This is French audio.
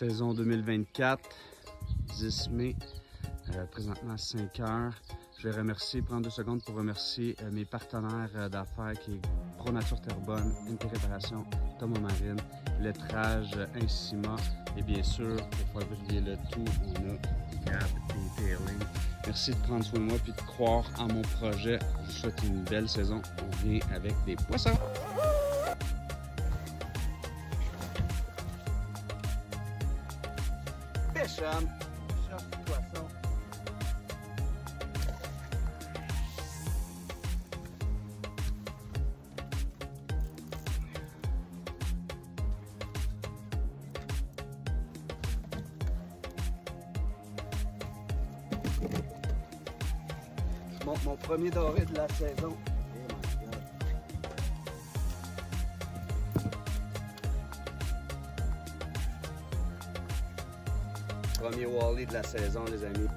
saison 2024, 10 mai, euh, présentement à 5 heures. Je vais remercier, prendre deux secondes pour remercier euh, mes partenaires euh, d'affaires qui est Pro Nature Terrebonne, Réparation, Thomas Marine, Lettrage, Incima et bien sûr, pour fabriquer le tout, on a Gab Detailing. Merci de prendre soin de moi et de croire en mon projet. Je vous souhaite une belle saison. On vient avec des poissons. Je mon premier doré de la saison. Premier Wally de la saison, les amis.